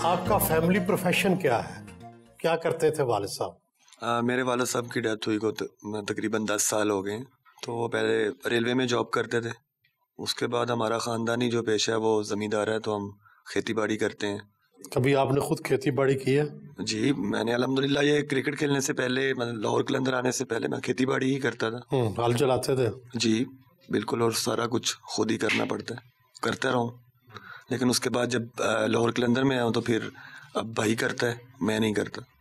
आपका family profession क्या है? क्या करते थे वालिद साहब? मेरे वाला साहब की डेथ हुई को तकरीबन दस साल हो गए तो वो पहले रेलवे में जॉब करते थे। उसके बाद हमारा ख़ानदानी जो पेशा है वो ज़मींदार है तो हम खेती बाड़ी करते हैं। कभी आपने खुद खेती बाड़ी की है? जी मैंने अल्हम्दुलिल्लाह ये क्रिकेट खेलने से पहले मतलब लाहौर कलंदर आने से पहले मैं खेती बाड़ी ही करता था। हम्म, हल चलाते थे? जी बिल्कुल और सारा कुछ खुद ही करना पड़ता है। करता रहूँ। लेकिन उसके बाद जब लाहौर के कलंदर में आया हूँ तो फिर अब भाई करता है, मैं नहीं करता।